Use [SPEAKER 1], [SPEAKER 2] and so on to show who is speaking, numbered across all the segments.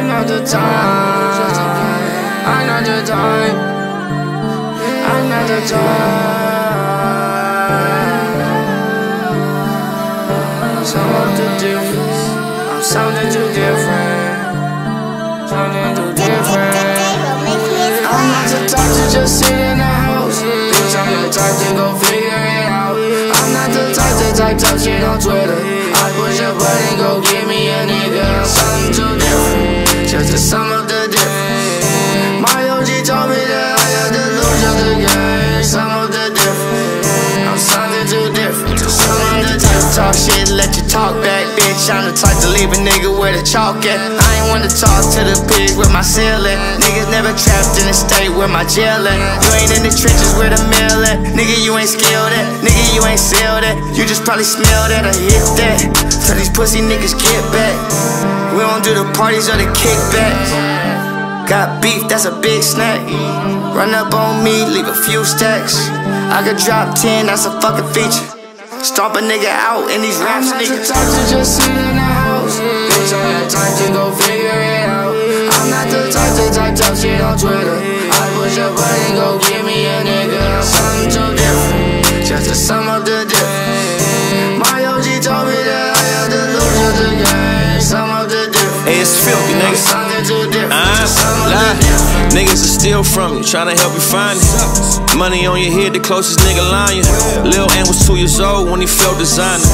[SPEAKER 1] Not time. I'm not time. I'm not the time. Of the difference. I'm sounding too different. Sounding too different. I'm not the type to just sit in the house. Bitch, I'm the type to go figure it out. I'm not the type to type tough shit on Twitter.
[SPEAKER 2] Shit, let you talk back, bitch. I'm the type to leave a nigga where the chalk at. I ain't wanna talk to the pig with my at. Niggas never trapped in the state where my jail at. You ain't in the trenches where the mill at. Nigga, you ain't skilled at. Nigga, you ain't sealed at. You just probably smelled that or hit that. Tell these pussy niggas get back. We don't do the parties or the kickbacks. Got beef, that's a big snack. Run up on me, leave a few stacks. I could drop 10, that's a fucking feature. Stomp a nigga out in these rap
[SPEAKER 1] I'm not the type to just sit in the house. Bitch, I'm the type to go figure it out. I'm not the type to type tough shit on Twitter. I push a button, go get me a nigga. I'm something too different. Just the sum of the difference. My OG told me that I had to lose just to gain some of the difference.
[SPEAKER 3] Hey, it's Philthy,
[SPEAKER 1] I'm
[SPEAKER 3] nigga.
[SPEAKER 1] something too different.
[SPEAKER 3] Uh,
[SPEAKER 1] Just some of the
[SPEAKER 3] lie.
[SPEAKER 1] difference.
[SPEAKER 3] Niggas will steal from you, tryna help you find it. Money on your head, the closest nigga lying. Lil Ant two years old when he felt designer.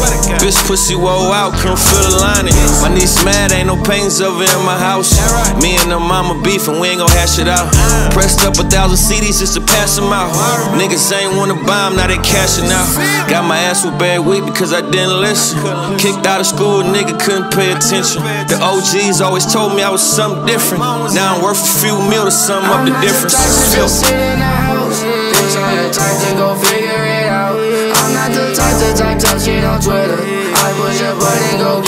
[SPEAKER 3] Bitch pussy woe out, couldn't feel the lining. My niece mad, ain't no pains over in my house. Me and the mama beefing, we ain't gon' hash it out. Pressed up a thousand CDs just to pass them out. Niggas ain't wanna buy 'em, now they cashing out. Got my ass with bad week because I didn't listen. Kicked out of school, nigga couldn't pay attention. The OGs always told me I was something different. Now I'm worth a few mil to sum up the difference. Feel
[SPEAKER 1] type to go figure it type shit on Twitter. I push a button, go